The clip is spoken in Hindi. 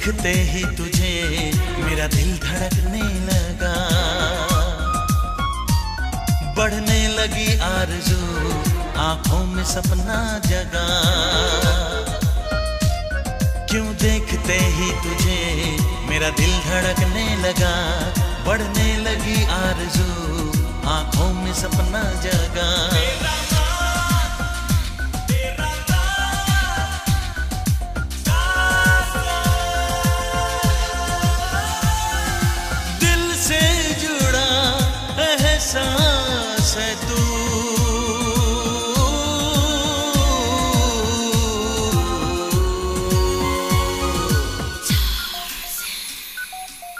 देखते ही तुझे मेरा दिल धड़कने लगा। बढ़ने लगी आरज़ू, आँखों में सपना जगा। क्यों देखते ही तुझे मेरा दिल धड़कने लगा? बढ़ने लगी आरज़ू, आँखों में सपना जगा। से दूर